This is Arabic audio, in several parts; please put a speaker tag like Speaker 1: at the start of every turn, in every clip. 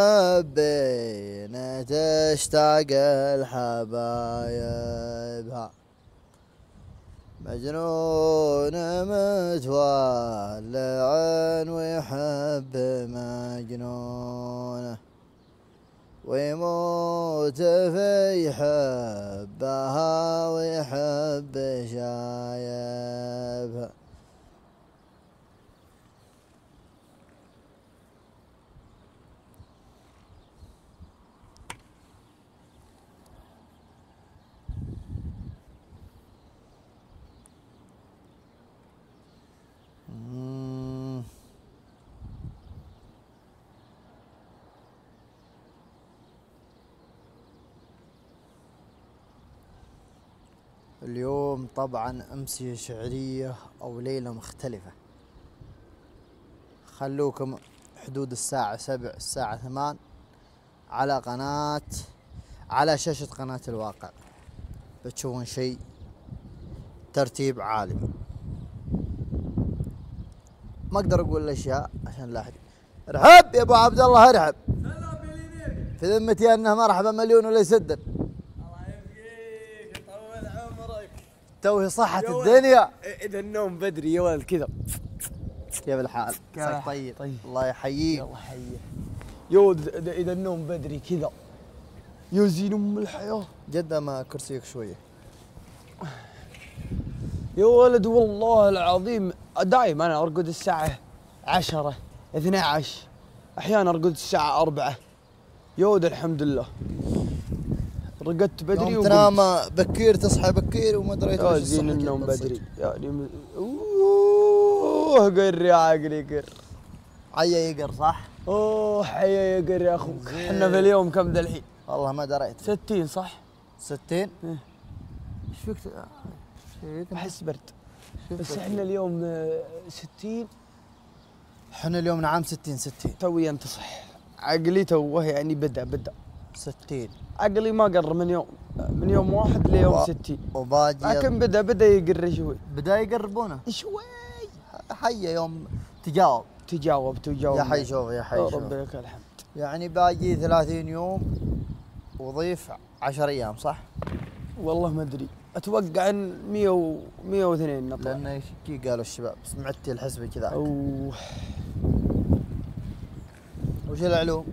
Speaker 1: بين تشتاق الحبايبها مجنون متولع ويحب مجنونه ويموت في حبها ويحب شايبها. اليوم طبعا أمسية شعرية أو ليلة مختلفة. خلوكم حدود الساعة سبع الساعة ثمان على قناة على شاشة قناة الواقع. بتشوفون شيء ترتيب عالمي. ما أقدر أقول الأشياء عشان لا أحد. ارحب يا أبو عبد الله ارحب. في ذمتي أنه مرحبا مليون ولا يسدن
Speaker 2: الله يبقيك طول عمرك
Speaker 1: توهي
Speaker 2: ولد.
Speaker 1: الدنيا.
Speaker 2: إذا النوم بدري يا ولد كذا.
Speaker 1: كيف الحال؟
Speaker 2: كيف؟
Speaker 1: عساك طيب.
Speaker 2: طيب.
Speaker 1: الله يحييك.
Speaker 2: حيه يا ولد اذا إذا النوم بدري كذا. يا زين أم الحياة.
Speaker 1: جدة ما كرسيك شوية.
Speaker 2: يا ولد والله العظيم دايم أنا أرقد الساعة 10 12 أحيانا أرقد الساعة 4 يا ولد الحمد لله. رقدت بدري.
Speaker 1: تنام بكير تصحى بكير وما دريت
Speaker 2: يا زين النوم بدري. يعني م- أوه قر يا عقلي قر
Speaker 1: عيا يقر صح؟
Speaker 2: أوه حيا يا قر يا
Speaker 1: أخوك.
Speaker 2: إحنا في اليوم كم ذا الحين؟
Speaker 1: والله ما دريت
Speaker 2: 60 صح؟
Speaker 1: ستين
Speaker 2: إيه.
Speaker 1: إيش فيك؟
Speaker 2: أحس برد بس. إحنا اليوم آه، 60
Speaker 1: إحنا اليوم نعم ستين ستين
Speaker 2: توي انتصح عقلي توه يعني بدأ بدأ
Speaker 1: ستين
Speaker 2: عقلي ما قر من يوم من يوم واحد ليوم
Speaker 1: و-
Speaker 2: 60
Speaker 1: وباجي
Speaker 2: لكن بدا بدا يقر شوي.
Speaker 1: بدا يقربونه؟
Speaker 2: شوي.
Speaker 1: حي يوم تجاوب.
Speaker 2: تجاوب تجاوب.
Speaker 1: يا حي شوف يا حي شوف
Speaker 2: رب لك الحمد.
Speaker 1: يعني باقي 30 يوم وضيف 10 أيام صح؟
Speaker 2: والله ما أدري. أتوقع إن 100 و 102 نطلع.
Speaker 1: لأن إيش قالوا الشباب سمعتي الحسبة كذا
Speaker 2: أوه.
Speaker 1: وش العلوم؟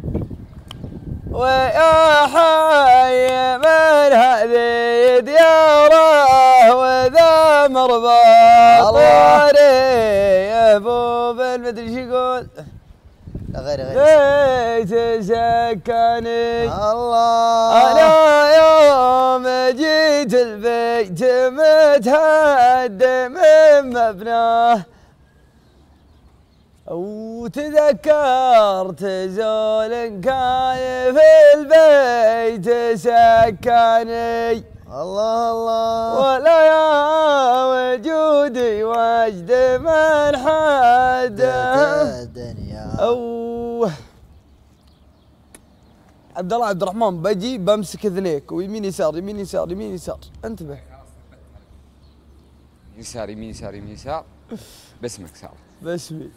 Speaker 2: ويا حي من هذه دياره وذا
Speaker 1: الله.
Speaker 2: طاري. يا ابو بن مدري شو يقول.
Speaker 1: غير غير.
Speaker 2: بيت سكني.
Speaker 1: الله.
Speaker 2: أنا يوم جيت البيت متهدم من مبناه. وتذكرت زول كان في البيت سكني.
Speaker 1: الله الله.
Speaker 2: ولا يا وجودي وجد من حده.
Speaker 1: الدنيا
Speaker 2: أوه. عبد الله عبد الرحمن بجي بمسك إذنيك ويمين يسار يمين يسار يمين يسار. انتبه.
Speaker 3: يسار يمين يسار يمين يسار. باسمك صار
Speaker 2: باسمي.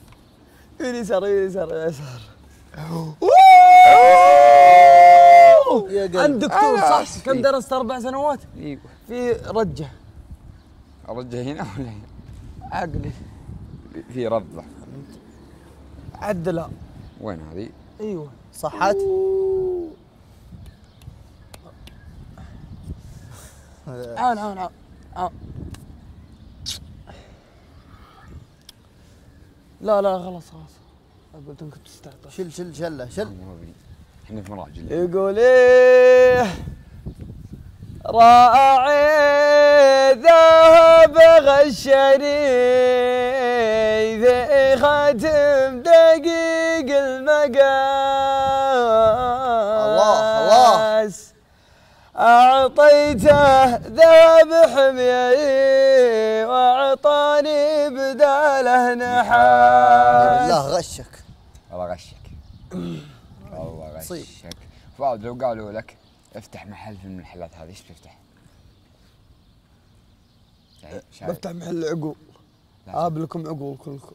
Speaker 2: يمين يسار يمين يسار يمين يسار
Speaker 1: يا قلب.
Speaker 2: عند دكتور صح؟ كم درست أربع سنوات؟
Speaker 3: أيوه.
Speaker 2: في رجة.
Speaker 3: ارجع هنا ولا هنا؟
Speaker 2: عقلي.
Speaker 3: في رضه
Speaker 2: عدلها
Speaker 3: وين هذه؟
Speaker 2: أيوه.
Speaker 1: صحت؟
Speaker 2: عان عان عان لا لا خلاص خلاص. قلت إنك تستعطف
Speaker 1: شل شل شله شل.
Speaker 3: إحنا في مراجل.
Speaker 2: يقول إيه راعي ذهب غشني ذي ختم دقيق المقاس
Speaker 1: الله، الله.
Speaker 2: أعطيته ذهب حميري وأعطاني بداله نحاس
Speaker 1: بالله غشك
Speaker 3: الله غشك الله. غشك فؤاد لو قالوا لك افتح محل في المحلات هذه إيش بتفتح؟ شاي.
Speaker 2: بفتح محل عقول. هاب لكم عقول كلكم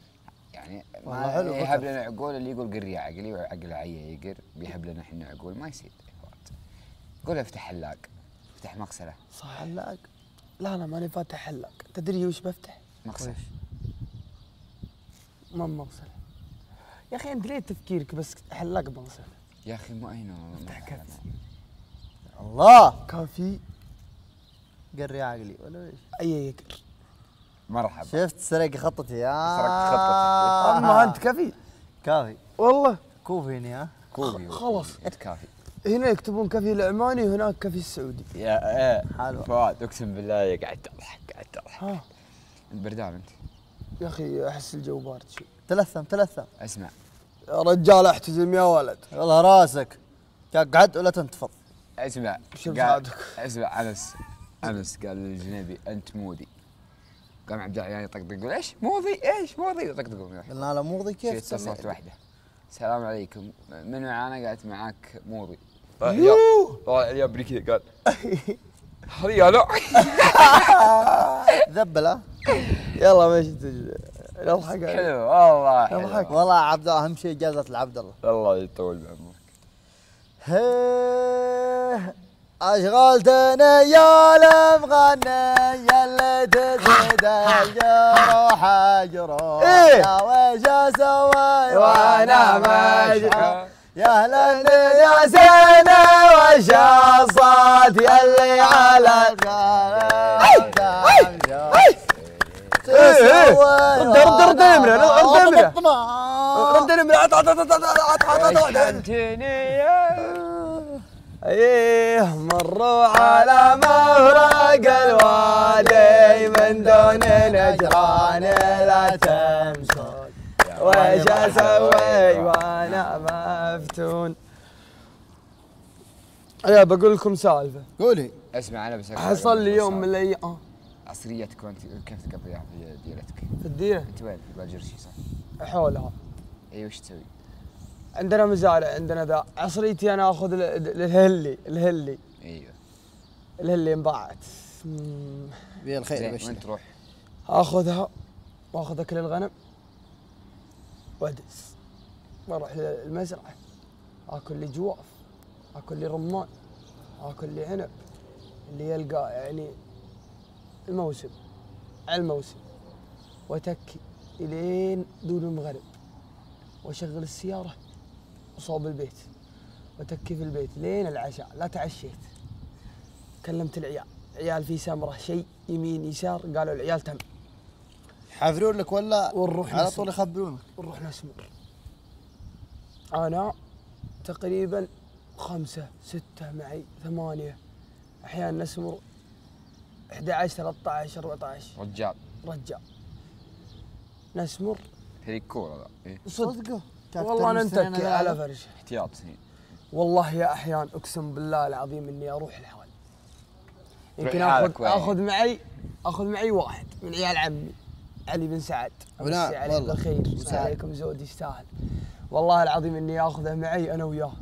Speaker 3: يعني
Speaker 1: والله
Speaker 3: ما
Speaker 1: حلو
Speaker 3: يهب. لنا عقول اللي يقول قري عقلي وعقله عيه يقر بيهب لنا إحنا عقول ما يصير يا. قول افتح حلاق. افتح مغسلة.
Speaker 2: صح. حلاق؟ لا لا ماني فاتح حلاق. تدري وش بفتح؟
Speaker 3: مغسلة.
Speaker 2: ما مغسل يا أخي أنت ليه تفكيرك بس حلاق مغسل
Speaker 3: يا أخي مو اينو
Speaker 1: الله!
Speaker 2: كافي.
Speaker 1: قري عقلي. ولا إيش؟
Speaker 2: أي يقر
Speaker 3: مرحبا.
Speaker 1: شفت سرق خطتي؟ يا
Speaker 3: سرقت خطتك.
Speaker 2: أما أنت كافي.
Speaker 1: كافي.
Speaker 2: والله.
Speaker 1: كوفيني ها؟
Speaker 3: كوفي
Speaker 2: خلاص.
Speaker 3: انت كافي.
Speaker 2: هنا يكتبون كافي العماني وهناك كافي السعودي.
Speaker 3: يا إيه.
Speaker 1: حلو.
Speaker 3: فؤاد أقسم بالله قاعد تضحك قاعد تضحك.
Speaker 2: ها.
Speaker 3: أنت بردان أنت.
Speaker 2: يا أخي أحس الجو بارد شوي.
Speaker 1: تلثم تلثم.
Speaker 3: اسمع.
Speaker 2: يا رجال أحتزم يا ولد.
Speaker 1: والله راسك. قعد ولا تنتفض؟
Speaker 3: اسمع.
Speaker 2: شو
Speaker 3: قال-
Speaker 2: بعدك؟
Speaker 3: اسمع أنس. أنس قال للجنيبي أنت مودي قام عبد العيان يطقطق يقول إيش؟ موضي إيش؟ موضي يطقطق.
Speaker 1: قلنا له موضي
Speaker 3: شي
Speaker 1: كيف
Speaker 3: اتصلت؟ واحدة. السلام عليكم. من معانا؟ قالت معاك موضي Jo. Ja, قال هذي يا
Speaker 1: يلا ذبلة.
Speaker 2: يلا ماشي نضحك
Speaker 3: يضحك والله.
Speaker 2: يضحك
Speaker 1: والله عبد الله أهم شيء جازت لعبد الله.
Speaker 3: الله يطول بعمرك.
Speaker 1: أشغال يا المغني اللي تزيد روح جروح
Speaker 2: إيه.
Speaker 1: يا ويش أسوي
Speaker 2: وأنا مجروح
Speaker 1: يا هلا
Speaker 2: يا زينة وشاصات اللي على رد رد رد الامرة رد الامرة رد الامرة عط عط عط عط عط عط عط إيه مروا على مهرق الوادي من دون نجران لا تم ويش أسوي وأنا مفتون. يا بقول لكم سالفة.
Speaker 1: قولي.
Speaker 3: اسمع أنا بس
Speaker 2: حصل لي يوم من الأيام
Speaker 3: عصريتك وأنت كيف تقضيها في ديرتك؟
Speaker 2: في الديره
Speaker 3: أنت وين؟ في باجرشي صح؟
Speaker 2: حولها.
Speaker 3: اي وش تسوي؟
Speaker 2: عندنا مزارع عندنا ذا. عصريتي أنا آخذ ال- ال- الهلي الهلي
Speaker 3: أيوه.
Speaker 2: الهلي انباعت.
Speaker 1: بيه الخير
Speaker 3: وين تروح؟
Speaker 2: آخذها واخذ اكل الغنم. وادز وأروح للمزرعه اكل لي جواف اكل لي رمان اكل لي عنب اللي يلقى يعني الموسم على الموسم. واتكي إلين دون المغرب. وأشغل السيارة وصوب البيت. واتكي في البيت لين العشاء. لا تعشيت. كلمت العيال. عيال في سمرة. شيء يمين يسار. قالوا العيال تم.
Speaker 1: يحافرون لك ولا
Speaker 2: ونروح
Speaker 1: على. طول يخبرونك؟
Speaker 2: ونروح نسمر أنا تقريبا خمسة ستة معي ثمانية. أحيانا نسمر 11 13 14
Speaker 3: رجال
Speaker 2: رجال نسمر.
Speaker 3: هذيك كوره ذا إيه.
Speaker 2: صدق.
Speaker 1: كابتن
Speaker 2: والله أنا
Speaker 1: مستنى
Speaker 2: نتكي
Speaker 1: هذا.
Speaker 2: على فرش.
Speaker 3: احتياط سنين
Speaker 2: والله يا أحيان أقسم بالله العظيم إني أروح الحال يمكن
Speaker 3: آخذ؟
Speaker 2: آخذ معي آخذ معي واحد من عيال عمي. علي بن سعد. امسي عليه
Speaker 1: والله.
Speaker 2: بالخير. عليكم زود يستاهل. والله العظيم إني آخذه معي أنا وياه.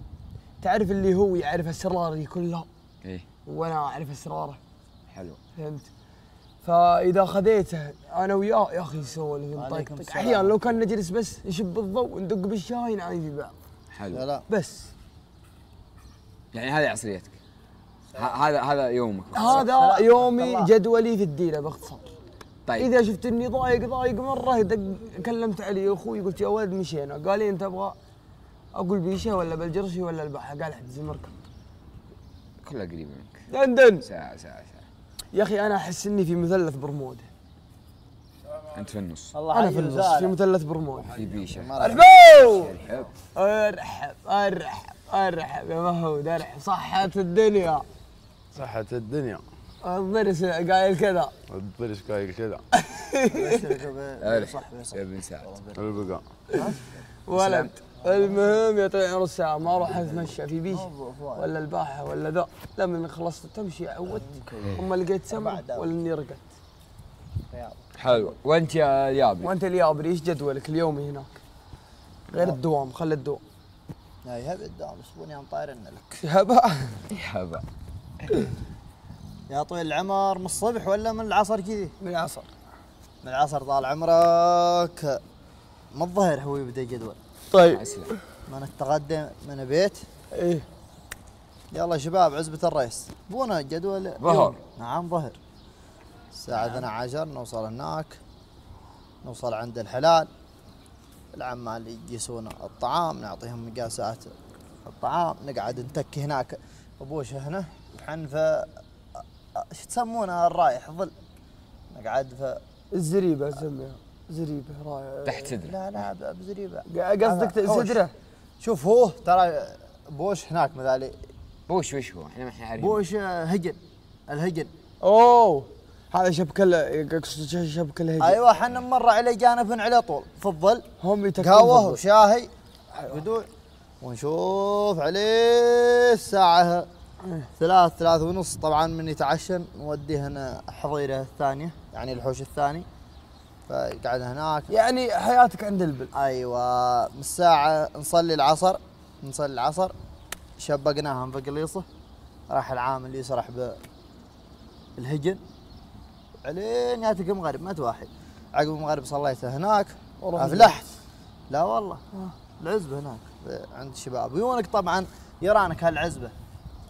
Speaker 2: تعرف اللي هو يعرف اسراري كلها؟
Speaker 3: إيه.
Speaker 2: وأنا أعرف أسراره.
Speaker 3: حلو.
Speaker 2: فهمت؟ فإذا خذيته أنا وياه يا
Speaker 1: أخي
Speaker 2: ونطقطق
Speaker 1: السلام.
Speaker 2: أحيانا لو كان نجلس بس نشب الضوء وندق بالشاي نعاني في بعض
Speaker 1: لا
Speaker 3: حلو
Speaker 1: لا.
Speaker 2: بس.
Speaker 3: يعني هذه عصريتك. ه- هذا هذا يومك.
Speaker 2: هذا. يومي. جدولي في الديره باختصار
Speaker 3: طيب.
Speaker 2: إذا شفت إني ضايق ضايق مرة دق كلمت علي أخوي قلت يا ولد مشينا. قال لي أنت تبغى أقول بيشة ولا بالجرشي ولا البحر. قال احجز المركب
Speaker 3: كلها قريبه منك.
Speaker 2: دندن
Speaker 3: ساعة ساعة ساعة.
Speaker 2: يا أخي أنا أحس إني في مثلث برمودا
Speaker 3: أنت في النص.
Speaker 1: الله أنا
Speaker 2: في النص في. مثلث برمودا
Speaker 3: في بيشة.
Speaker 2: ارحبوا
Speaker 3: الحب
Speaker 2: أرحب أرحب أرحب. يا مهود أرحب. صحة الدنيا.
Speaker 4: صحة الدنيا.
Speaker 2: الضرس قايل كذا.
Speaker 4: الضرس قايل كذا.
Speaker 3: ارحب يا ابن سعد.
Speaker 4: البقاء
Speaker 2: ولد. المهم يا عمر الساعة ما أروح أتمشى في بيش ولا الباحة ولا ذا. لما خلصت تمشي عودت أما لقيت سمع ولا إني رقدت.
Speaker 3: حلو. وأنت يا يابي
Speaker 2: وأنت اليابري إيش جدولك اليومي هناك؟ غير الدوام خلي الدوام.
Speaker 1: يا يهب الدوام اسبوني عن طايرن لك.
Speaker 2: هبا
Speaker 3: يا هبا
Speaker 1: يا طويل العمر من الصبح ولا من العصر كذي؟
Speaker 2: من العصر.
Speaker 1: من العصر طال عمرك. ما الظهر هو يبدأ جدول؟
Speaker 2: طيب.
Speaker 1: من التقدم من بيت
Speaker 2: إيه.
Speaker 1: يلا شباب عزبة الريس. بونا جدول
Speaker 3: ظهر.
Speaker 1: نعم ظهر. الساعة 12 نوصل هناك. نوصل عند الحلال. العمال يقيسون الطعام نعطيهم مقاسات الطعام. نقعد نتكي هناك. أبوش هنا حنفة. إيش تسمونها الرايح ظل. نقعد في
Speaker 2: الزريبه اسميها. زريبة رايح.
Speaker 3: تحت صدره.
Speaker 1: لا لا ب- بزريبة.
Speaker 2: قصدك. صدره؟
Speaker 1: شوف هو ترى بوش هناك مثالي.
Speaker 3: بوش وش هو؟ إحنا ما إحنا عارفين.
Speaker 1: بوش هجن. الهجن.
Speaker 2: أوه. هذا شبك اقصد شبك الهجن.
Speaker 1: أيوه حنا نمر على جانب على طول. في الظل.
Speaker 2: هم يتكون قهوة
Speaker 1: وشاهي. قدوع ونشوف عليه الساعة. ثلاث ثلاث ونص طبعا من يتعشن نوديه هنا حظيرة الثانية يعني الحوش الثاني. فقعد هناك.
Speaker 2: يعني حياتك عند البل.
Speaker 1: أيوه. من الساعة نصلي العصر نصلي العصر. شبقناهم في قليصة راح العامل يسرح بالهجن. علين ياتك المغرب ما تواحد عقب المغرب صليت هناك.
Speaker 2: ورحت
Speaker 1: أفلحت. لا والله. العزبة هناك عند الشباب ويونك طبعا يرانك هالعزبة.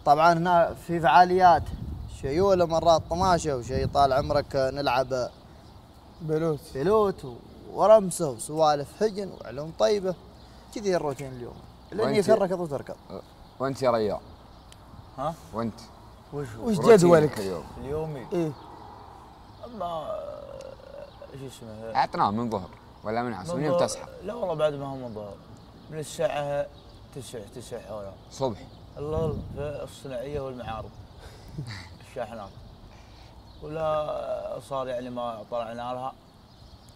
Speaker 1: طبعا هنا في فعاليات. شيولة مرات طماشة وشي طال عمرك نلعب
Speaker 2: بلوت
Speaker 1: بلوت ورمسه وسوالف هجن وعلوم طيبة. كذي الروتين اليوم. لين
Speaker 3: وأنت-
Speaker 1: يفرك وتركض
Speaker 3: وأنت يا ريال
Speaker 5: ها؟
Speaker 3: وأنت.
Speaker 2: وش
Speaker 3: روتينك
Speaker 2: جدولك؟
Speaker 3: اليوم.
Speaker 5: اليومي.
Speaker 2: إيه.
Speaker 5: اما شو اسمه؟
Speaker 3: اعطناه من ظهر ولا من عصر من يوم تصحى.
Speaker 5: لا والله بعد ما هو من ظهر. من الساعة تسع تسع حوالي
Speaker 3: صبح.
Speaker 5: الله في الصناعية والمعارض. الشاحنات. ولا صار يعني ما طلعنا لها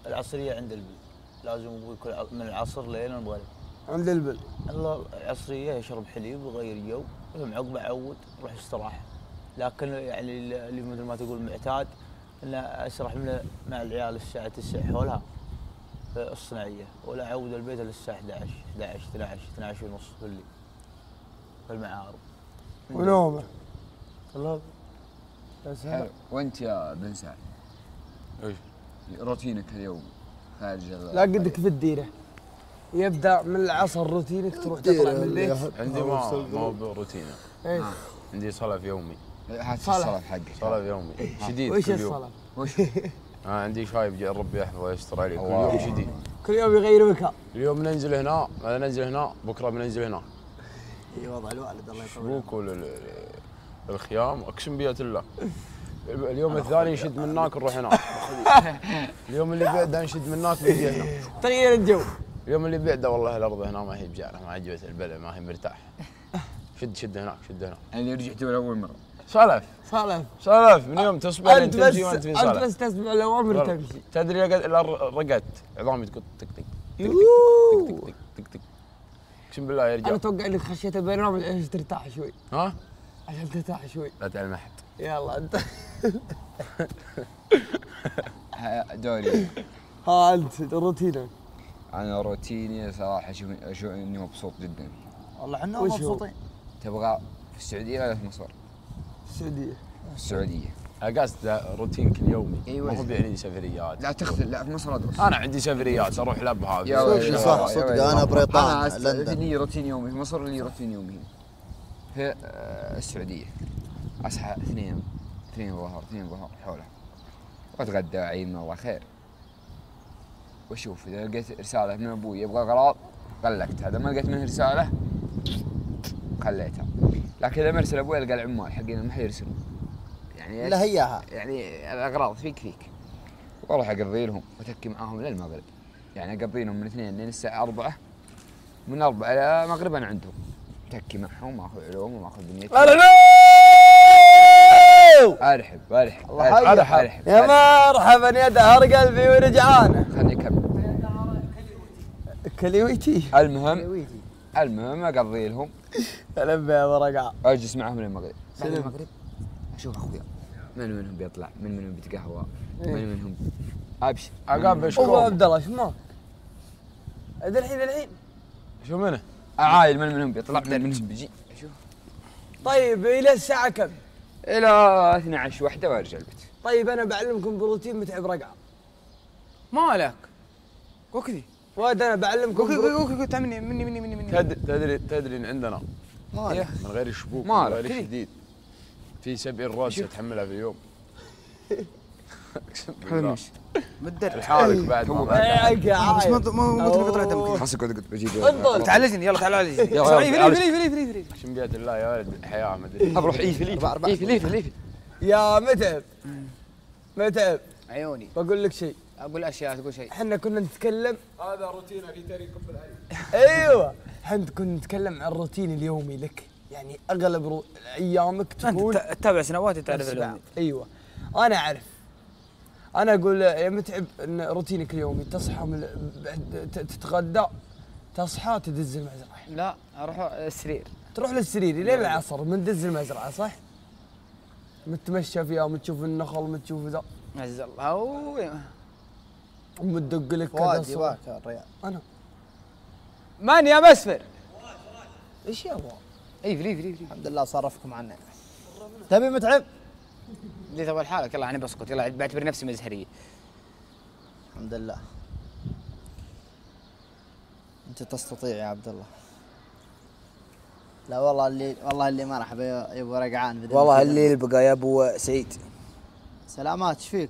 Speaker 5: العصرية عند البل لازم أبوي كل من العصر لين المغرب.
Speaker 2: عند البل.
Speaker 5: الله العصرية يشرب حليب ويغير جو. ثم عقب عود يروح يستراح لكن يعني اللي مثل ما تقول معتاد انه أسرح من مع العيال الساعة 9 حولها في الصناعية. ولا اعود البيت إلا الساعة 11 11 12 12 ونص في في المعارض.
Speaker 2: ونومه يا سلام.
Speaker 3: حلو. وانت يا بن سعد.
Speaker 4: إيش؟
Speaker 3: روتينك اليوم خارج
Speaker 2: لا قدك في الديرة. يبدأ من العصر روتينك تروح تطلع من البيت.
Speaker 4: عندي ما ما هو بروتين
Speaker 2: إيه.
Speaker 4: عندي صلاة في يومي.
Speaker 3: هات
Speaker 2: صلاة.
Speaker 3: الصلاة حقك.
Speaker 4: صلاة في يومي. شديد
Speaker 2: وش الصلاة؟
Speaker 3: وش؟
Speaker 4: أنا عندي شايب جاء ربي يحفظه ويستر عليه كل. يوم شديد.
Speaker 2: كل يوم يغير مكان.
Speaker 4: اليوم ننزل هنا بعدين ننزل هنا بكرة بننزل هنا.
Speaker 1: اي وضع الوالد الله يطول
Speaker 4: شبوك الخيام أقسم بيات الله. اليوم الثاني نشد من هناك نروح هناك. اليوم اللي بعده نشد من هناك نجي هنا.
Speaker 2: تغيير الجو.
Speaker 4: اليوم اللي بعده والله الأرض هنا ما هي بجارة ما عجبت البلع ما هي مرتاح. شد شد هناك شد هناك.
Speaker 3: يعني رجعت اول مرة.
Speaker 4: سلف
Speaker 2: سلف
Speaker 4: سلف من يوم تصبح
Speaker 2: أنت بس
Speaker 4: تمشي وأنت في أنت
Speaker 2: بس تسمع الاوامر. تمشي.
Speaker 4: تدري رقدت. عظامي تقول تك تك تك. تك تك تك تك أقسم بالله يا أنا
Speaker 2: أتوقع إنك خشيت البرنامج عشان ترتاح شوي.
Speaker 4: ها؟
Speaker 2: عشان ترتاح شوي.
Speaker 4: لا تعلم أحد.
Speaker 2: يلا أنت.
Speaker 3: ها- دوري.
Speaker 2: ها أنت روتينك
Speaker 3: أنا روتيني صراحة أشوف أشوف إني مبسوط جدا.
Speaker 1: والله
Speaker 2: إحنا؟
Speaker 1: مبسوطين.
Speaker 3: تبغى في السعودية ولا في مصر؟
Speaker 2: السعودية.
Speaker 3: في السعودية
Speaker 4: قصد روتينك اليومي
Speaker 3: أيوة.
Speaker 4: ما هو يعني سفريات.
Speaker 3: لا تختل لا في مصر أدرس.
Speaker 4: أنا عندي سفريات
Speaker 1: أروح
Speaker 3: ويلي.
Speaker 1: صح،
Speaker 3: يا
Speaker 1: صدق، بريطانيا،
Speaker 3: أنا أست-
Speaker 1: لندن.
Speaker 3: لي روتين يومي. في مصر لي روتين يومي. هنا في آه، السعودية. أصحى اثنين اثنين ظهر اثنين ظهر حوله وأتغدى عيد من الله خير. وأشوف إذا لقيت رسالة من أبوي يبغى اغراض غلقت. هذا ما لقيت منه رسالة خليتها. لكن إذا مرسل أبوي ألقى العمال حقين ما حيرسلون يعني
Speaker 1: لا هياها
Speaker 3: يعني الأغراض فيك فيك. وأروح اقضي لهم واتكي معاهم للمغرب يعني اقضي لهم من اثنين لين الساعة أربعة من أربعة إلى المغرب أنا عندهم. تكي معهم وآخذ علوم وآخذ دنيتي أرحب أرحب
Speaker 1: الله يحييك.
Speaker 3: أرحب أرحب.
Speaker 2: يا مرحبا يا دهر قلبي ورجعانه
Speaker 3: خلني أكمل.
Speaker 2: كليويتي.
Speaker 3: المهم المهم أقضي لهم
Speaker 2: لبى يا برقع
Speaker 3: أجلس معهم للمغرب بعد المغرب؟ أشوف أخويا من منهم بيطلع من منهم بيتقهوى من منهم أبشر.
Speaker 4: اقابل
Speaker 2: ابو
Speaker 4: شكوم
Speaker 2: عبد الله إيش معك؟ الحين الحين.
Speaker 4: شو منه؟
Speaker 3: أعايل من منهم بيطلع من منهم بيجي. أشوف
Speaker 2: طيب إلى الساعة كم؟
Speaker 3: إلى 12 وحدة وأرجع البيت.
Speaker 2: طيب أنا بعلمكم بروتين متعب رقعة.
Speaker 3: مالك؟ وكذي
Speaker 2: واد أنا بعلمكم
Speaker 3: قول قول مني مني مني مني مني.
Speaker 4: تدري تدري تدري إن عندنا.
Speaker 1: مالك.
Speaker 4: من غير شبوك
Speaker 3: ما
Speaker 4: من. غير شديد. في 70 راسه تحملها في اليوم أقسم بالله. لحالك بعد ما بعد.
Speaker 2: إياك يا
Speaker 3: بس ما. ما ما بطلع
Speaker 2: أوه.
Speaker 3: دمك خلاص قلت قلت بجي
Speaker 2: انطر.
Speaker 3: تعال لجني يلا تعال لجني
Speaker 4: يلا،
Speaker 3: فري
Speaker 4: يلا.
Speaker 3: فري فري فري فري
Speaker 4: اقسم بيد الله يا ولد حياة ما أدري.
Speaker 3: روح ايفل
Speaker 1: أربعة، أربعة.
Speaker 3: ايفل ايفل ايفل
Speaker 2: يا متعب. متعب.
Speaker 3: عيوني.
Speaker 2: بقول لك شيء.
Speaker 3: أقول أشياء تقول شيء.
Speaker 2: إحنا كنا نتكلم.
Speaker 4: هذا روتينه في طريق بالعين
Speaker 2: أيوه. إحنا كنا نتكلم عن الروتين اليومي لك. يعني اغلب رو... أيامك تكون
Speaker 6: انت تتابع سنوات تعرف
Speaker 2: أيوه. أنا أعرف. أنا أقول يا متعب إن روتينك اليومي تصحى من تتغدى تصحى تدز المزرعة.
Speaker 6: لا أروح السرير.
Speaker 2: تروح للسرير لين العصر من دز المزرعة صح؟ متمشى فيها متشوف النخل متشوف ذا.
Speaker 6: عز الله.
Speaker 2: ومتدق لك كذا
Speaker 1: يا الريال
Speaker 2: أنا.
Speaker 6: من يا مسفر
Speaker 2: إيش يبغى؟
Speaker 3: ايفل ايفل ايفل
Speaker 1: الحمد لله صرفكم عنه تبي متعب؟
Speaker 6: لي تبغى لحالك. يلا أنا بسكت. يلا بعتبر نفسي مزهريه
Speaker 1: الحمد لله. أنت تستطيع يا عبد الله. لا والله اللي والله اللي ما راح يبغى يبغى رقعان.
Speaker 6: والله الليل بقى يا أبو سعيد.
Speaker 1: سلامات إيش فيك؟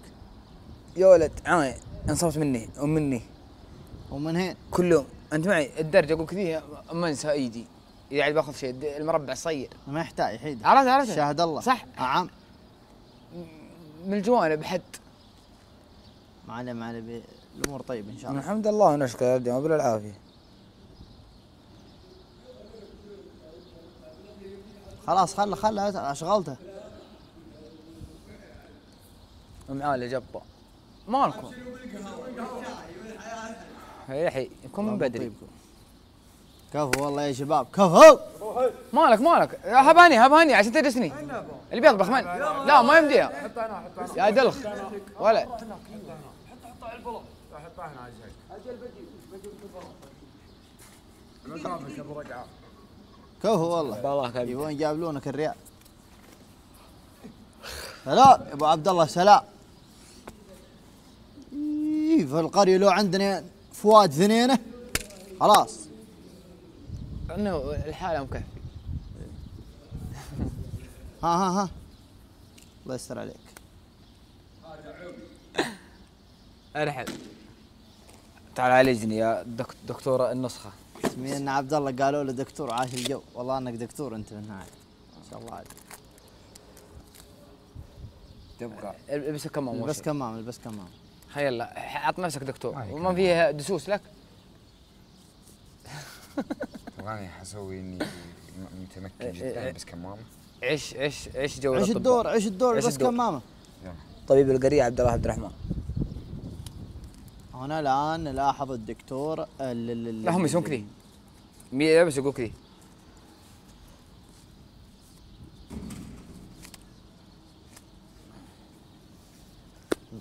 Speaker 6: يا ولد عمي انصبت مني ومني.
Speaker 1: ومن هين؟
Speaker 6: كل يوم أنت معي؟ الدرج أقول كذي ما انسى ايدي عاد باخذ شيء. المربع صير
Speaker 1: ما يحتاج يحيد
Speaker 6: عرفت عرفت؟
Speaker 1: شاهد الله.
Speaker 6: صح.
Speaker 1: نعم.
Speaker 6: من الجوانب حد.
Speaker 1: ما عليه ما عليه بي- الأمور طيبة إن شاء الله.
Speaker 6: الحمد لله ونشكر يا ولدي بالعافية.
Speaker 1: خلاص خله خله أشغلته.
Speaker 6: معالي جبا مالكم؟ يا حي يكون من بدري.
Speaker 1: كفو والله يا شباب كفو!
Speaker 6: مالك مالك. يا هباني هباني عشان تجلسني اللي بيطبخ من لا ما يمديها يا دلخ. ولا.
Speaker 1: كفو والله.
Speaker 6: بالله كبير
Speaker 1: يبون يقابلونك الريال سلام يا أبو عبد الله سلام. إيه، في القرية لو عندنا فؤاد ثنينه خلاص.
Speaker 6: انه الحالة مكفي.
Speaker 1: ها ها ها. الله يستر عليك.
Speaker 6: ارحب تعال عالجني يا دك- دكتورة النسخة.
Speaker 1: اسمي ان عبد الله؟ قالوا له دكتور عاش الجو. والله انك دكتور انت من النهايه ما شاء الله عليك.
Speaker 3: تبقى.
Speaker 6: البس كمام
Speaker 1: البس كمام البس كمام
Speaker 6: يلا عط نفسك دكتور.
Speaker 3: ما
Speaker 6: وما فيه دسوس لك؟
Speaker 3: تبغاني أسوي إني متمكن
Speaker 6: إيه،
Speaker 3: جدا
Speaker 6: إيه.
Speaker 3: بس كمام
Speaker 6: عيش عيش عيش جو
Speaker 1: عيش. الدور عيش الدور البس
Speaker 6: الدور.
Speaker 1: كمامه
Speaker 6: طبيب القرية عبد الله عبد الرحمن
Speaker 1: هنا الآن نلاحظ الدكتور ال- ال- ال-
Speaker 6: لا هم يسوون كذي مي بس يقول كذي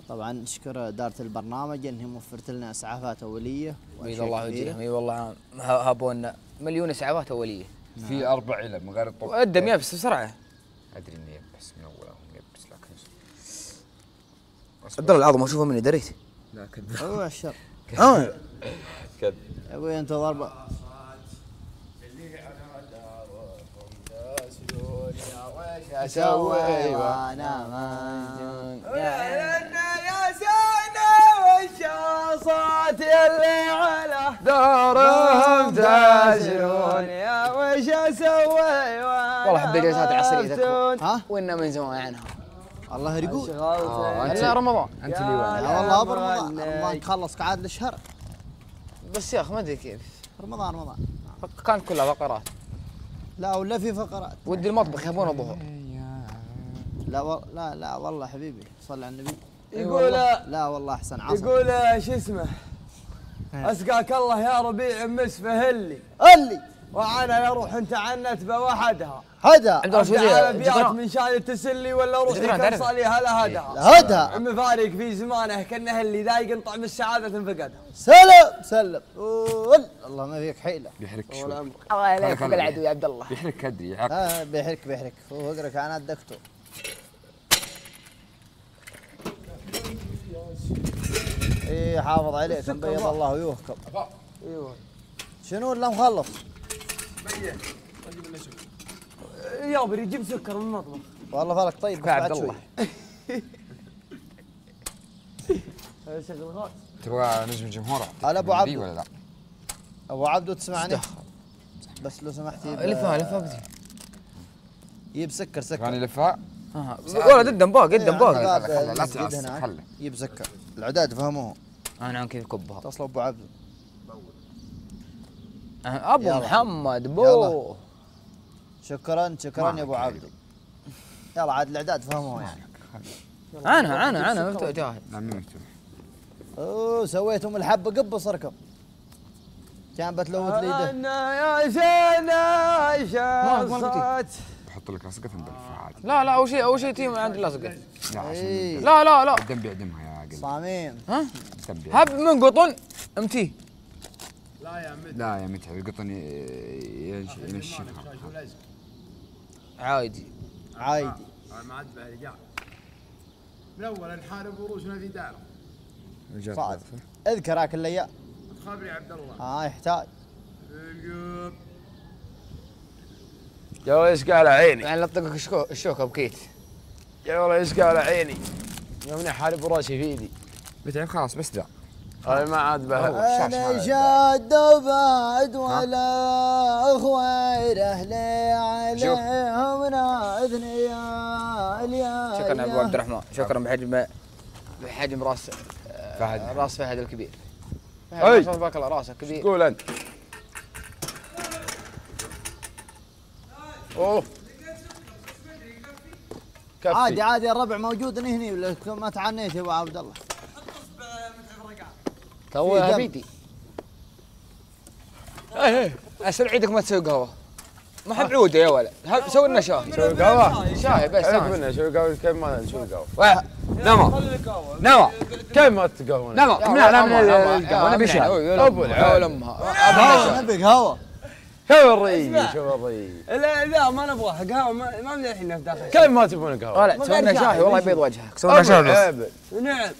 Speaker 1: طبعا نشكر إدارة البرنامج انها موفرت لنا إسعافات أولية
Speaker 6: بيض
Speaker 1: وأشياء
Speaker 6: الله
Speaker 1: كثيرة.
Speaker 6: وجههم إي والله ه- هابونا مليون إسعافات أولية.
Speaker 3: في أربع علب من غير الطب
Speaker 6: الدم يبس بسرعة.
Speaker 3: أدري إني يبس من اولهم يبس لكن
Speaker 6: عبد الله العظم أشوفه مني دريت.
Speaker 3: لا كذاب
Speaker 1: اوعى الشر.
Speaker 3: كذاب
Speaker 1: يا أبوي أنت ضربه أسوي وأنا ما
Speaker 2: والشاصات اللي على
Speaker 6: دارهم
Speaker 2: تازرون يا وش أسوي
Speaker 6: والله حب الجلسات العصريه تكفى
Speaker 1: ها؟
Speaker 6: وإنا من زمان. عنها
Speaker 1: الله يرقود.
Speaker 6: الا رمضان
Speaker 3: أنت اللي وين
Speaker 1: لا والله برمضان رمضان. تخلص قعد للشهر
Speaker 6: بس يا أخي ما أدري كيف.
Speaker 1: رمضان رمضان.
Speaker 6: كانت كلها فقرات.
Speaker 1: لا ولا في فقرات.
Speaker 6: ودي المطبخ يبون الظهر
Speaker 1: لا و... لا لا والله حبيبي صل على النبي.
Speaker 2: يقول
Speaker 1: لا. والله أحسن عصر
Speaker 2: يقول شو اسمه؟ أسقاك الله يا ربيع مسفه اللي
Speaker 1: اللي
Speaker 2: وأنا أروح أنت عنت بوحدها.
Speaker 1: هدا
Speaker 2: أبدأ على ابيات من شان تسلي ولا
Speaker 6: تعرف؟
Speaker 2: يكسر هلا هدها
Speaker 1: هدا
Speaker 2: عم فارق في زمانه كأنه اللي ذايق طعم السعادة انفقدها
Speaker 1: سلم سلم. الله ما فيك حيلة.
Speaker 3: بيحرك شوي.
Speaker 6: الله عليك
Speaker 3: خلك
Speaker 6: فوق
Speaker 3: الله.
Speaker 6: العدو يا عبد الله.
Speaker 3: بيحرك ادري يعق
Speaker 1: آه بيحرك بيحرك. هو فقرك أنا الدكتور. إيه حافظ عليك. بيض الله وجوهكم
Speaker 4: إيوه.
Speaker 1: شنو اللي مخلص؟
Speaker 4: يابا يجيب سكر من المطبخ.
Speaker 1: والله فلك طيب بس
Speaker 3: يا
Speaker 1: بعد
Speaker 3: عبد
Speaker 1: شوي.
Speaker 3: الله.
Speaker 4: هذا شغل غاز
Speaker 3: تبغى نجم الجمهور؟
Speaker 1: هلا أبو
Speaker 3: بي
Speaker 1: عبدو.
Speaker 3: ولا لا؟
Speaker 1: أبو عبدو تسمعني؟ بس لو سمحت يب
Speaker 6: لفها لفها بدي
Speaker 1: يب سكر سكر.
Speaker 3: غاني لفها
Speaker 6: آه. ولا قدام باق قدام
Speaker 1: إيه،
Speaker 6: باق.
Speaker 3: لا
Speaker 1: هناك.
Speaker 3: خله.
Speaker 1: يب سكر. العداد فهموه.
Speaker 6: أنا عن كذا كبها
Speaker 1: اتصلوا أبو عبدو
Speaker 6: أبو
Speaker 1: يلا.
Speaker 6: محمد بو.
Speaker 1: يلا. شكرا شكرا يا
Speaker 3: أبو.
Speaker 1: عبدو يلا عاد الأعداد فهموه يعني.
Speaker 6: عنها عنها عنها مفتوح جاهز.
Speaker 3: لا
Speaker 1: أوه سويتم الحبة قبص اركب كان بتلوث لي ده.
Speaker 4: أنا يا زينة شاصت.
Speaker 3: بحط لك راسك في بلفها عادي
Speaker 6: لا لا أول شيء أول شيء تيم عند اللصقه
Speaker 3: لا عشان
Speaker 1: إيه.
Speaker 6: لا لا لا.
Speaker 3: الدم بيعدمها يا الدم بيعدمها.
Speaker 6: هب من قطن امتي.
Speaker 3: لا يا متعب القطن ي- ينش- ينشفها.
Speaker 6: عادي.
Speaker 1: عايدي
Speaker 7: ما عاد بعد رجال من اول نحارب وروسنا في دارة.
Speaker 1: صعد اذكر هاك الأيام
Speaker 7: خابري عبد الله.
Speaker 1: آه يحتاج.
Speaker 7: القب
Speaker 4: يا إيش قال عيني؟
Speaker 6: يعني لطقك الشوكه بكيت.
Speaker 4: يا ولد إيش قال عيني؟ يومني حارب راسي في إيدي.
Speaker 3: متعب خلاص بس ذا
Speaker 4: أنا ما عاد
Speaker 1: أنا
Speaker 3: هذا.
Speaker 1: شاد بعد ولا خوير أهلي عليهم ناذني يا اليا
Speaker 6: شكرا أبو عبد الرحمن. شكرا بحجم بحجم راس
Speaker 3: فهد.
Speaker 6: راس فهد الكبير. الله تبارك الله راسه كبير
Speaker 4: قول أنت؟
Speaker 1: أوه.
Speaker 4: كفي.
Speaker 1: عادي الربع موجود هني ولا ما تعنيت يا أبو عبد الله.
Speaker 6: تو
Speaker 1: في دم.
Speaker 6: هبيدي إيه إيه. اسال عيدك ما تسوي قهوة. ما احب عوده يا ولد. سوي لنا شاي
Speaker 4: شوي قهوه
Speaker 6: شاي بس
Speaker 4: عليك. منه شوي قهوة كيف ما نشوي
Speaker 6: قهوة. نما نما
Speaker 4: كيف ما تقهون
Speaker 6: نما هنا نبي شاي.
Speaker 4: أبو
Speaker 6: امها
Speaker 1: نبي قهوة.
Speaker 4: شوف الري شوف الري
Speaker 2: لا لا ما نبغاها قهوه ما ما مليحين في داخل.
Speaker 4: كيف ما تبون قهوه؟
Speaker 6: ولا سوي لنا شاي والله يبيض وجهك. سوي لنا
Speaker 4: أبو
Speaker 6: شاي بس.
Speaker 2: نعم.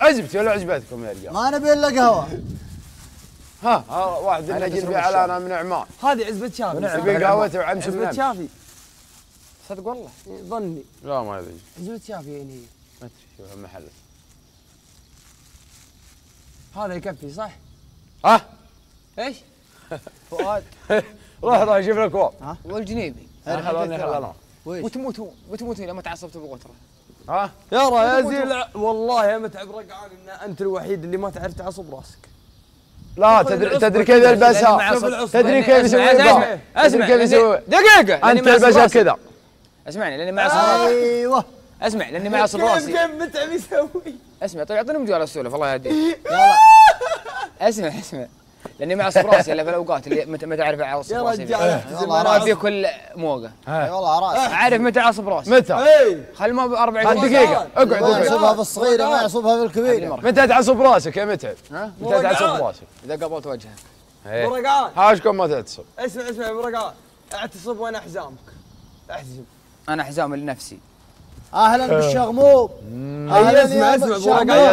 Speaker 4: عجبتي ولا عجبتكم يا رجال؟
Speaker 1: ما نبي إلا قهوة.
Speaker 4: ها ها واحد
Speaker 6: أشرب
Speaker 4: على أنا من عمان.
Speaker 2: هذه عزبة شافي.
Speaker 4: يبي قهوته وعمس
Speaker 2: عزبة
Speaker 4: من
Speaker 2: شافي.
Speaker 6: صدق والله.
Speaker 2: ظني.
Speaker 4: لا ما أدري.
Speaker 2: عزبة شافي يعني. هي
Speaker 4: ما أدري شوف المحل
Speaker 2: هذا يكفي صح؟
Speaker 4: ها؟
Speaker 2: إيش؟
Speaker 1: فؤاد.
Speaker 4: روح روح شوف لك واب
Speaker 6: والجنيبي
Speaker 4: خلوني خلوني
Speaker 1: ويش؟
Speaker 6: وتموت وتموت لما تعصبت بغتره
Speaker 4: ها؟
Speaker 2: يا يا زين والله يا متعب رقعان إن أنت الوحيد اللي ما تعرف تعصب رأسك.
Speaker 4: لا تدري تدري كيف يلبسها تدري كيف يسوي؟
Speaker 6: أسمع
Speaker 4: أسمع. كيف يسوي؟
Speaker 6: دقيقة
Speaker 4: أنت تلبسها كذا.
Speaker 6: أسمعني لأني ما أعصب
Speaker 1: أيوه.
Speaker 6: أسمع لأني ما أعصب
Speaker 2: كيف
Speaker 6: رأسي.
Speaker 2: كيف متعب يسوي؟
Speaker 6: أسمع طيب اعطيني مجال اسولف الله يهديك.
Speaker 1: يلا.
Speaker 6: أسمع أسمع. لأني ما اعصب راسي إلا في الأوقات اللي متى متى اعرف أعصب
Speaker 2: يا
Speaker 6: راسي
Speaker 1: والله
Speaker 6: ما في كل موقه
Speaker 1: إي والله راس
Speaker 6: أعرف متى أعصب راسي.
Speaker 4: متى؟
Speaker 2: إي.
Speaker 6: خل ما بأربع
Speaker 4: بعد دقيقة. اقعد
Speaker 1: ما
Speaker 4: اقعد
Speaker 1: يعصبها بالصغيره ما يعصبها بالكبيره
Speaker 4: متى تعصب راسك يا متعب؟
Speaker 6: ها؟
Speaker 4: متى تعصب راسك؟
Speaker 6: إذا قبلت وجهك.
Speaker 4: إيه.
Speaker 2: برقعان
Speaker 4: حاشكم ما تعتصب
Speaker 2: اسمع اسمع برقعان اعتصب وأنا حزامك احزم.
Speaker 6: أنا حزام لنفسي.
Speaker 1: أهلا بالشغموب.
Speaker 2: أي اسمع اسمع
Speaker 4: ما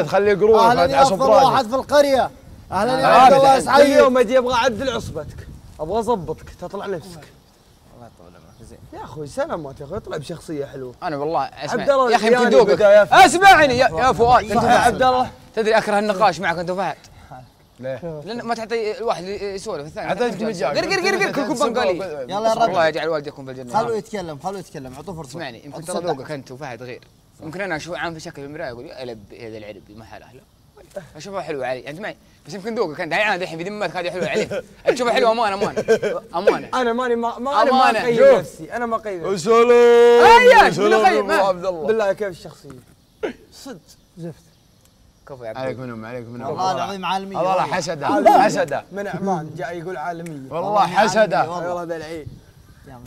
Speaker 1: أهلا يا
Speaker 4: تعصب
Speaker 1: افضل واحد
Speaker 4: راسك.
Speaker 1: في القرية. أهلا يا عبد الله
Speaker 4: آه،
Speaker 2: كل
Speaker 1: اسعيد
Speaker 2: يوم أجي أبغى أعدل عصبتك. أبغى اضبطك تطلع نفسك. يا أخوي سلامات يا أخوي. اطلع بشخصية حلوة.
Speaker 6: أنا والله أسمع.
Speaker 2: عبد الله
Speaker 6: يا أخي يمكن
Speaker 2: بدا يفهم.
Speaker 6: اسمعني يا, فؤاد.
Speaker 2: يا عبد الله.
Speaker 6: تدري أكره النقاش معك أنت وفهد
Speaker 4: ليه؟
Speaker 6: لأن ما تعطي الواحد يسولف الثاني.
Speaker 4: حتى أنت مجاك
Speaker 6: قر قر قر قر كلكم بنقالي
Speaker 1: يلا يا
Speaker 6: الله يجعل والديكم في الجنه
Speaker 1: خلوه يتكلم خلوه يتكلم. اعطوه فرصة.
Speaker 6: اسمعني يمكن
Speaker 1: أنت
Speaker 6: ترى. ذوقك أنت وفهد غير. يمكن أنا أشوف عام في شكل المرايه أقول يا لب هذا العربي ما حلاه لا اشوفها حلوة علي. انت معي بس يمكن ذوقك انت أنا الحين في ذمتك هذه حلوة عليك. تشوفها حلوة أمانة أمانة. أمانة.
Speaker 2: أنا ماني ما, ما أنا ما
Speaker 4: شوف.
Speaker 2: نفسي. أنا ما اقيم نفسي.
Speaker 4: سلام
Speaker 6: أيان،
Speaker 4: سلام
Speaker 6: بالله
Speaker 4: أبو
Speaker 6: ما-
Speaker 4: عبد الله.
Speaker 2: بالله كيف الشخصية؟ صدق. زفت.
Speaker 6: كفو يا عبد
Speaker 4: عليك
Speaker 6: الله.
Speaker 4: منهم عليك منهم
Speaker 1: والله. العظيم عالمية.
Speaker 4: والله. حسدة. حسدة.
Speaker 2: من عمان جاي يقول عالمية.
Speaker 4: والله حسدة.
Speaker 2: والله. ذا العيد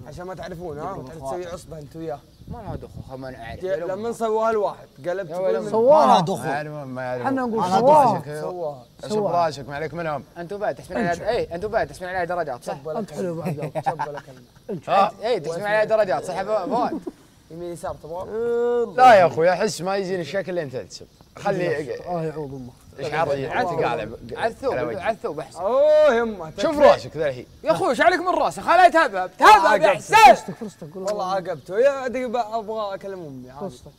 Speaker 2: عشان ما تعرفون ها؟ تسوي عصبة أنت وياه.
Speaker 6: ما لها دخل خل ما نعرف.
Speaker 2: لما سووها الواحد قلبت. من-
Speaker 1: ما لها دخول
Speaker 2: إحنا نقول سواها. سواها.
Speaker 4: عصب راسك ما عليك منهم
Speaker 6: أنتم بعد تحسبون عليها اي أنتم بعد تحسبون عليها درجات صح؟
Speaker 2: أنت حلو
Speaker 6: اي تحسبون عليها درجات صح فؤاد؟
Speaker 2: يمين يسار تبغى؟
Speaker 4: لا يا أخوي أحس ما يجيني الشكل اللي أنت تحسب. خلي
Speaker 2: آه يعوض أمك
Speaker 4: إيش عرض؟ قاعد
Speaker 6: على الثوب على الثوب أحسن.
Speaker 2: أوه يمه
Speaker 4: شوف راسك ذا الحين.
Speaker 6: يا أخوي إيش عليك من راسه خلها تهبب تهبب يا حسين.
Speaker 8: فرصتك فرصتك
Speaker 2: والله عاقبته يا دقيقة أبغى أكلم أمي.
Speaker 8: فرصتك.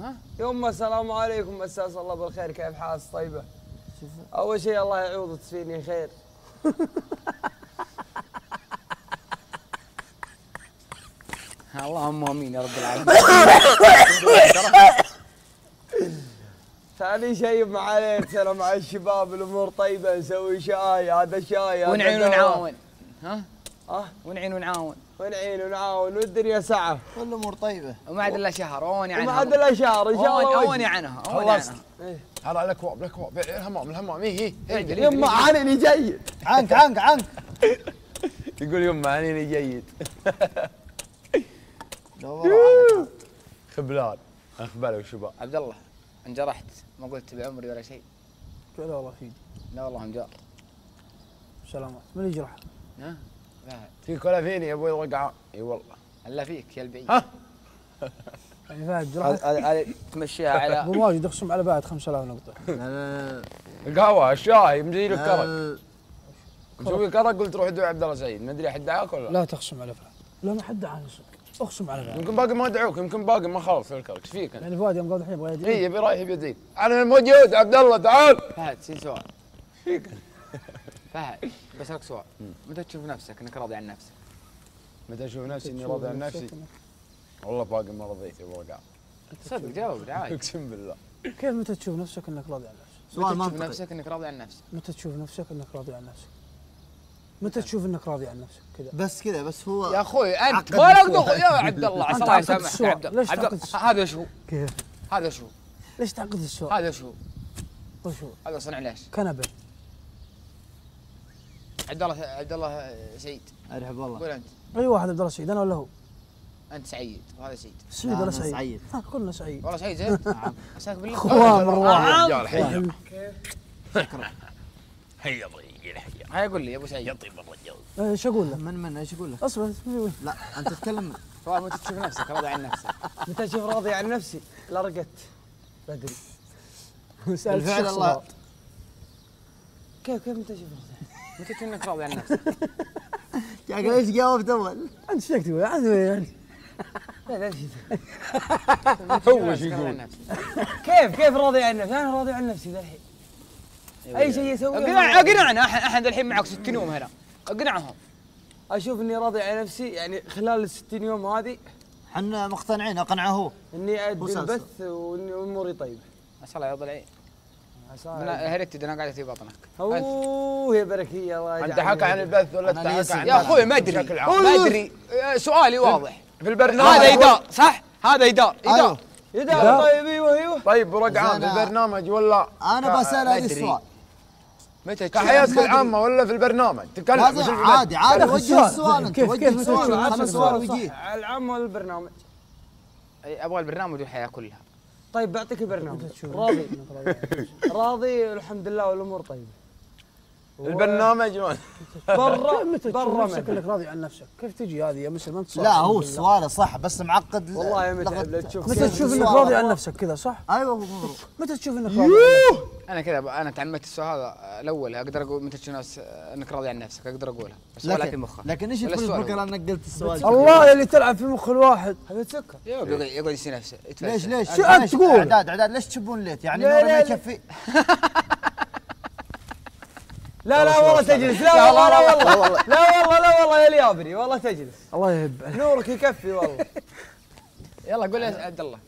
Speaker 6: ها؟
Speaker 2: يما السلام عليكم مساس الله بالخير. كيف حالك؟ طيبة؟ أول شيء الله يعوض تفيني خير.
Speaker 6: اللهم آمين يا رب العالمين.
Speaker 2: ثاني شيء ما عليك ترى مع الشباب الأمور طيبة نسوي شاي هذا شاي هذا
Speaker 6: ونعين. ونعاون. ها؟
Speaker 2: آه
Speaker 6: ونعين ونعاون.
Speaker 2: ونعين ونعاون والدنيا سعة.
Speaker 1: كل امور طيبة.
Speaker 6: وما عاد إلا شهر أوني عنها.
Speaker 2: وما عاد إلا شهر إن شاء الله.
Speaker 6: اوني عنها أوني
Speaker 4: خلصت
Speaker 6: عنها.
Speaker 4: هذا الاكواب الاكواب الهمام الهمام اي اي
Speaker 2: يما عنني جيد.
Speaker 1: عنك عنك عنك.
Speaker 4: يقول يما عنيني جيد. خبلان اخبله وشباب
Speaker 6: عبد الله. انجرحت ما قلت بعمري ولا شيء.
Speaker 8: لا والله في
Speaker 6: لا والله انجار
Speaker 8: سلامات من يجرح؟
Speaker 6: ها؟ لا.
Speaker 4: فيك ولا فيني يا أبوي؟ رقعه إي والله.
Speaker 6: إلا فيك يا البعيد.
Speaker 4: ها؟
Speaker 8: يعني فهد جرح؟
Speaker 6: هذه تمشيها على
Speaker 8: أبو ماجد اقسم على بعد 5000 نقطة.
Speaker 1: لا لا
Speaker 4: القهوة الشاي مزي لك كرك. مسوي كرك قلت روح ادعو عبد الله سعيد. ما ادري احد دعاك ولا لا؟
Speaker 8: لا تقسم على فهد. لا ما حد عانس أقسم على فهد
Speaker 4: يمكن باقي ما دعوك يمكن باقي ما خلص الكرك إيش فيك أنت؟
Speaker 8: يعني فهد يوم قاعد الحين يبغى
Speaker 4: اي
Speaker 8: يجي
Speaker 4: يبي رايح يبي يزيد. أنا موجود عبد الله تعال.
Speaker 6: فهد سين سؤال. فهد بسألك سؤال. متى تشوف نفسك إنك راضي عن نفسك؟
Speaker 4: متى أشوف نفسي إني راضي عن نفسي؟ والله باقي ما رضيت يا ابو رقعه
Speaker 6: صدق جاوب عادي
Speaker 4: أقسم بالله.
Speaker 8: كيف متى تشوف نفسك إنك راضي عن نفسك؟
Speaker 1: سؤال
Speaker 6: متى تشوف نفسك إنك راضي عن نفسك؟
Speaker 8: متى تشوف نفسك إنك راضي عن نفسك؟ متى تشوف إنك راضي عن نفسك كذا؟
Speaker 1: بس كذا بس هو
Speaker 6: يا أخوي
Speaker 1: أنت
Speaker 6: ما لك. دخل يا عبد الله عسى
Speaker 8: أنت
Speaker 6: الله يسامحك. يا عبد الله؟ هذا شو؟
Speaker 8: كيف؟
Speaker 6: هذا شو؟
Speaker 8: ليش تعقد السؤال؟
Speaker 6: هذا شو؟
Speaker 8: وشو؟
Speaker 6: هذا صنع ليش؟
Speaker 8: كنبة
Speaker 6: عبد الله عبد الله سعيد
Speaker 1: أرحب والله
Speaker 6: قول أنت
Speaker 8: أي واحد عبد الله سعيد أنا ولا هو؟
Speaker 6: أنت سعيد وهذا سعيد
Speaker 8: سعيد
Speaker 1: لا،
Speaker 8: ولا سعيد؟
Speaker 1: سعيد.
Speaker 8: كلنا سعيد
Speaker 6: والله سعيد زين عساك بالله
Speaker 8: أخوان من واحد
Speaker 4: رجال حي
Speaker 6: هاي قول لي يا أبو سعيد
Speaker 8: إيش أقول لك؟
Speaker 1: من من إيش يقول لك؟
Speaker 8: أصبر
Speaker 1: لا أنت تتكلم
Speaker 6: سؤال متى تشوف نفسك راضي عن نفسك؟
Speaker 2: متى أشوف راضي عن نفسي لا رقدت بدري
Speaker 1: بالفعل الله.
Speaker 2: كيف كيف متى أشوف راضي
Speaker 6: متى تشوف انك راضي عن نفسك؟
Speaker 1: يا أخي ليش جاوبت أول؟
Speaker 8: أنت إيش فيك تقول؟ عاد يعني
Speaker 6: هو إيش يقول؟
Speaker 2: كيف كيف راضي عن نفسي أنا راضي عن نفسي ذا الحين أي شيء
Speaker 6: اقنع أقنعنا إحنا إحنا الحين معك 60 يوم هنا. أقنعهم.
Speaker 2: أشوف إني راضي عن نفسي يعني خلال ال 60 يوم هذه
Speaker 1: إحنا مقتنعين أقنعه. هو
Speaker 2: اني ادي. البث وإني أموري طيبه
Speaker 6: عسى الله يرضى العين.
Speaker 2: عسى
Speaker 6: أنا قاعدة في بطنك.
Speaker 2: اوه يا بركية الله أنت
Speaker 4: حكى عن البث ولا
Speaker 1: أنا
Speaker 4: انت حكى
Speaker 1: ليسي.
Speaker 4: عن
Speaker 6: يا أخوي ما
Speaker 4: أدري.
Speaker 6: ما أدري. آه، سؤالي واضح.
Speaker 4: في البرنامج
Speaker 6: هذا ادار صح؟ هذا ادار
Speaker 1: أيوه.
Speaker 6: ادار
Speaker 2: يدعم طيب إيوه إيوه.
Speaker 4: طيب ورقعان. في البرنامج ولا؟
Speaker 1: أنا بسأل
Speaker 6: ما
Speaker 1: هذا. السؤال.
Speaker 6: متى تشوف
Speaker 4: كحياتك العامة ولا في البرنامج؟ تتكلم البث؟
Speaker 1: عادي عادي وجه
Speaker 8: السؤال؟
Speaker 1: انت
Speaker 8: كيف-
Speaker 1: وجه
Speaker 8: كيف
Speaker 1: السؤال؟ خمس
Speaker 8: عشان
Speaker 1: سؤال
Speaker 8: السؤال؟
Speaker 1: ويجيه
Speaker 2: على العام ولا البرنامج
Speaker 6: أي، أبغى البرنامج والحياة كلها.
Speaker 2: طيب بعطيك البرنامج راضي
Speaker 8: راضي. عن نفسك؟
Speaker 2: راضي الحمد لله والأمور طيبة.
Speaker 4: البرنامج وين؟
Speaker 2: برا
Speaker 8: متى تشوف
Speaker 2: برا
Speaker 8: نفسك
Speaker 2: منه.
Speaker 8: إنك راضي عن نفسك؟ كيف تجي هذه يا مسلم أنت صح
Speaker 1: لا هو. السؤال صح بس معقد
Speaker 2: والله يا متعب لا تشوف
Speaker 8: متى تشوف
Speaker 1: إنك.
Speaker 8: راضي عن نفسك كذا صح؟
Speaker 1: أيوه
Speaker 8: متى تشوف إنك راضي عن نفسك؟
Speaker 6: أنا كذا أنا تعمدت السؤال هذا الأول أقدر أقول متى تشوف إنك راضي عن نفسك أقدر أقولها بس ولا في
Speaker 1: لكن
Speaker 6: مخك
Speaker 1: لكن إيش
Speaker 6: السؤال
Speaker 1: الفكرة أنك قلت السؤال
Speaker 8: الله اللي تلعب في مخ الواحد
Speaker 2: هذا سكر
Speaker 6: يقعد يقعد يسي نفسه.
Speaker 1: ليش ليش
Speaker 8: شو
Speaker 1: ليش؟
Speaker 8: تقول؟
Speaker 1: اعداد اعداد ليش تشبون ليت يعني ما. يكفي
Speaker 2: لا لا والله تجلس. لا والله لا والله لا والله لا والله يا اليابري والله تجلس.
Speaker 8: الله يهب
Speaker 2: نورك يكفي والله.
Speaker 6: يلا قول يا عبد الله.